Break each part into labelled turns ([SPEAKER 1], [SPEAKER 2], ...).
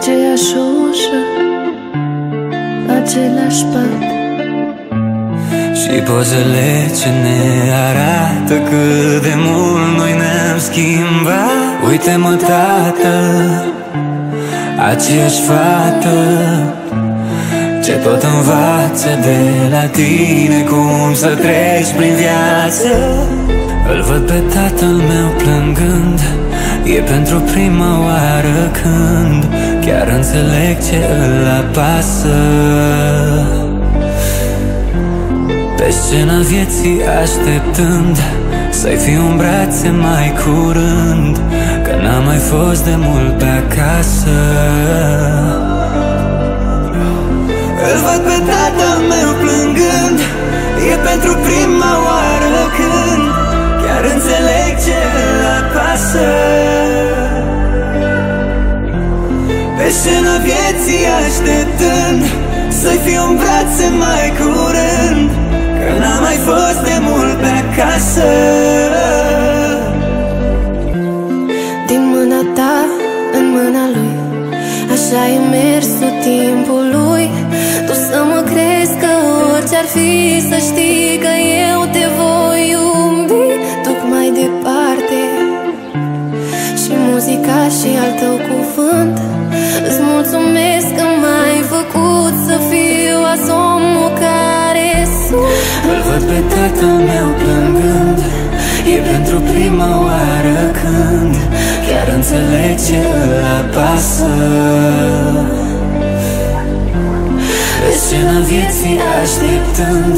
[SPEAKER 1] Aceeași ușă Același pat. Și pozele ce ne arată Cât de mult noi ne-am schimbat. Uite-mă, tată Aceeași fată ce tot învață de la tine Cum să treci prin viață. Îl văd pe tatăl meu plângând E pentru prima oară înțeleg ce îl apasă. Pe scena vieții așteptând Să-i fiu în brațe mai curând Că n-am mai fost de mult pe acasă. Îl văd pe tatăl meu plângând E pentru prima oară când Chiar înțeleg ce îl apasă vieții așteptând Să-i fiu în brațe mai curând Că n-am mai fost de mult pe acasă.
[SPEAKER 2] Din mâna ta în mâna lui Așa e mersul timpului. Tu să mă crezi că orice-ar fi Să știi că eu te voi iubi Duc mai departe. Și muzica și al tău cuvânt Îți mulțumesc
[SPEAKER 1] Îl văd pe tatăl meu plângând E pentru prima oară când Chiar înțeleg ce îl apasă. Pe scena vieții așteptând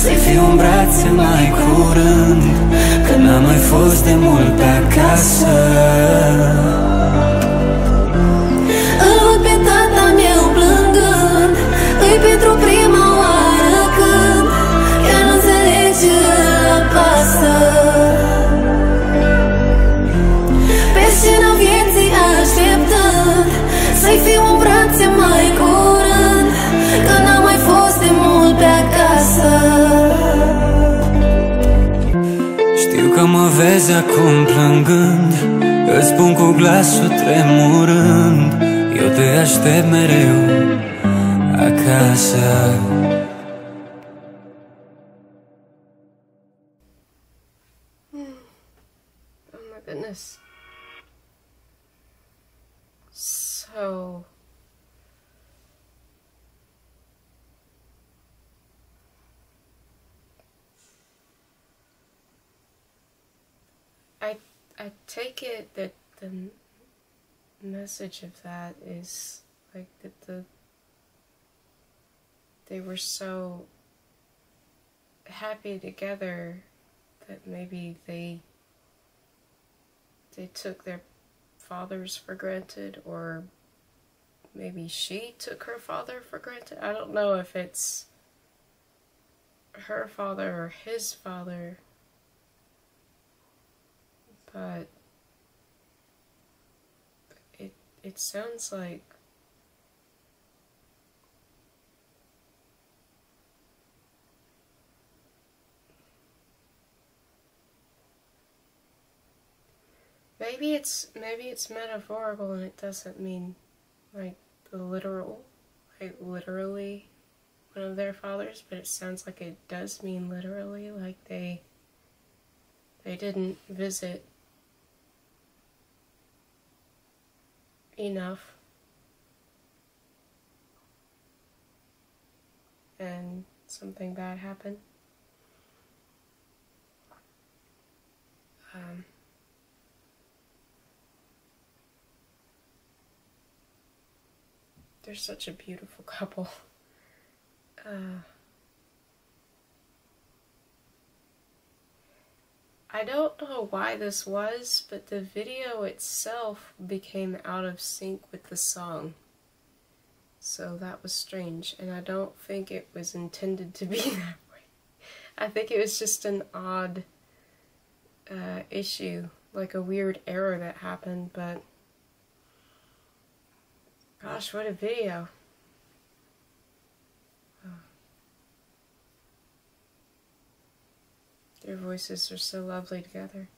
[SPEAKER 1] Să-i fiu în brațe mai curând Că n-am mai fost de mult pe acasă Știu că mă vezi acum plângând Îți spun cu glasul tremurând Eu te aștept mereu acasă
[SPEAKER 3] Oh my goodness. So. I I take it that the message of that is like that the they were so happy together that maybe they they took their fathers for granted or maybe she took her father for granted. I don't know if it's her father or his father. But it it sounds like Maybe it's maybe it's metaphorical and it doesn't mean like the literal, like literally one of their fathers, but it sounds like it does mean literally, like they they didn't visit enough and something bad happened. Um, they're such a beautiful couple. Uh, I don't know why this was, but the video itself became out of sync with the song. So that was strange, and I don't think it was intended to be that way. I think it was just an odd uh, issue, like a weird error that happened, but gosh, what a video. Their voices are so lovely together.